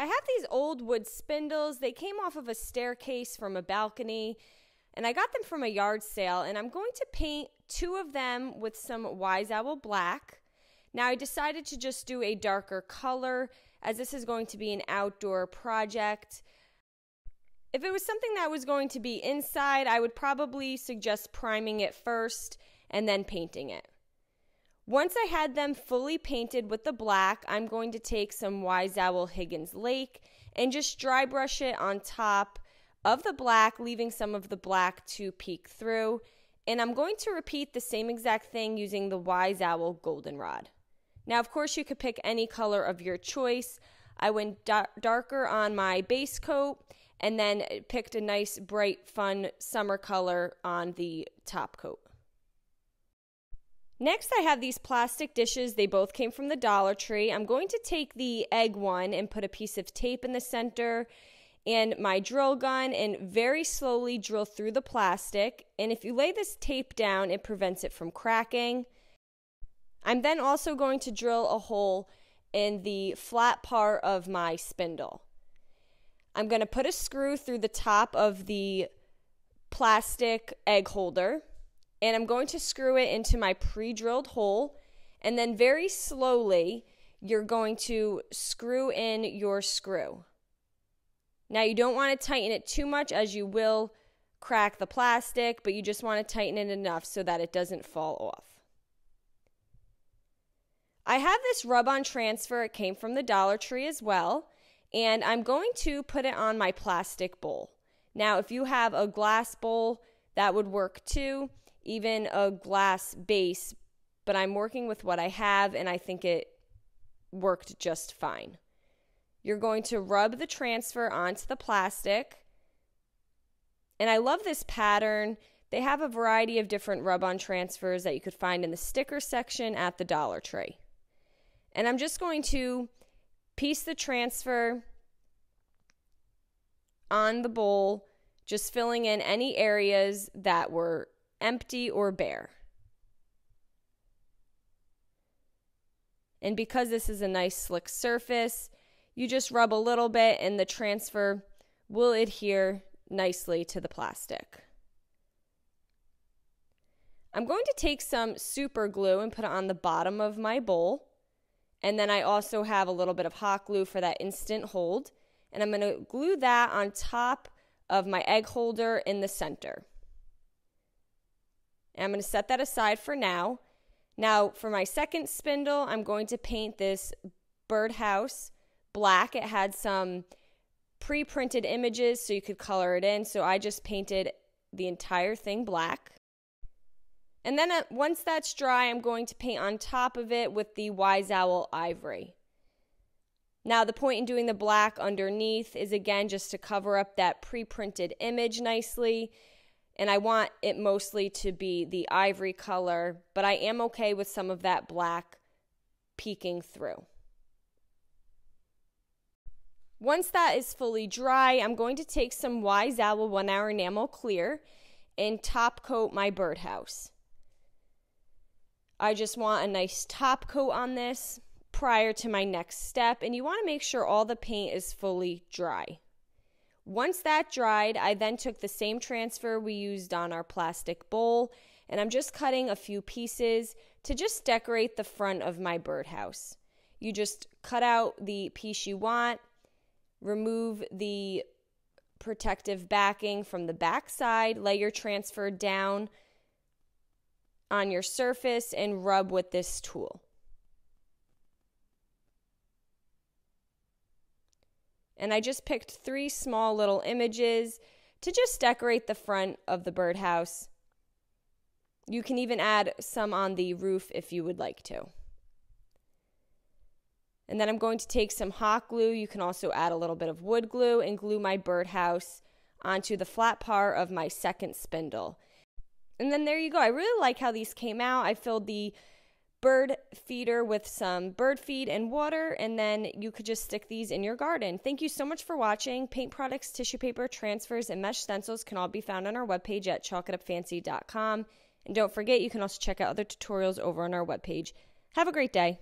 I have these old wood spindles. They came off of a staircase from a balcony, and I got them from a yard sale. And I'm going to paint two of them with some Wise Owl Black. Now, I decided to just do a darker color as this is going to be an outdoor project. If it was something that was going to be inside, I would probably suggest priming it first and then painting it. Once I had them fully painted with the black, I'm going to take some Wise Owl Higgins Lake and just dry brush it on top of the black, leaving some of the black to peek through. And I'm going to repeat the same exact thing using the Wise Owl Goldenrod. Now, of course, you could pick any color of your choice. I went da- darker on my base coat and then picked a nice, bright, fun summer color on the top coat. Next, I have these plastic dishes. They both came from the Dollar Tree. I'm going to take the egg one and put a piece of tape in the center and my drill gun and very slowly drill through the plastic. And if you lay this tape down, it prevents it from cracking. I'm then also going to drill a hole in the flat part of my spindle. I'm going to put a screw through the top of the plastic egg holder and I'm going to screw it into my pre drilled hole. And then very slowly, you're going to screw in your screw. Now, you don't want to tighten it too much as you will crack the plastic, but you just want to tighten it enough so that it doesn't fall off. I have this rub on transfer, it came from the Dollar Tree as well, and I'm going to put it on my plastic bowl. Now, if you have a glass bowl, that would work too even a glass base, but I'm working with what I have and I think it worked just fine. You're going to rub the transfer onto the plastic. And I love this pattern. They have a variety of different rub on transfers that you could find in the sticker section at the Dollar Tree. And I'm just going to piece the transfer on the bowl, just filling in any areas that were empty or bare. And because this is a nice slick surface, you just rub a little bit and the transfer will adhere nicely to the plastic. I'm going to take some super glue and put it on the bottom of my bowl. And then I also have a little bit of hot glue for that instant hold. And I'm going to glue that on top of my egg holder in the center. And I'm going to set that aside for now. Now, for my second spindle, I'm going to paint this birdhouse black. It had some pre printed images so you could color it in. So I just painted the entire thing black. And then uh, once that's dry, I'm going to paint on top of it with the Wise Owl Ivory. Now, the point in doing the black underneath is again just to cover up that pre printed image nicely and I want it mostly to be the ivory color, but I am okay with some of that black peeking through. Once that is fully dry, I'm going to take some Wise Owl 1 Hour Enamel Clear and top coat my birdhouse. I just want a nice top coat on this prior to my next step, and you want to make sure all the paint is fully dry. Once that dried, I then took the same transfer we used on our plastic bowl and I'm just cutting a few pieces to just decorate the front of my birdhouse. You just cut out the piece you want, remove the protective backing from the back side, lay your transfer down on your surface, and rub with this tool. And I just picked three small little images to just decorate the front of the birdhouse. You can even add some on the roof if you would like to. And then I'm going to take some hot glue. You can also add a little bit of wood glue and glue my birdhouse onto the flat part of my second spindle. And then there you go. I really like how these came out. I filled the bird feeder with some bird feed and water, and then you could just stick these in your garden. Thank you so much for watching. Paint products, tissue paper, transfers, and mesh stencils can all be found on our webpage at chalkitupfancy.com. And don't forget, you can also check out other tutorials over on our webpage. Have a great day.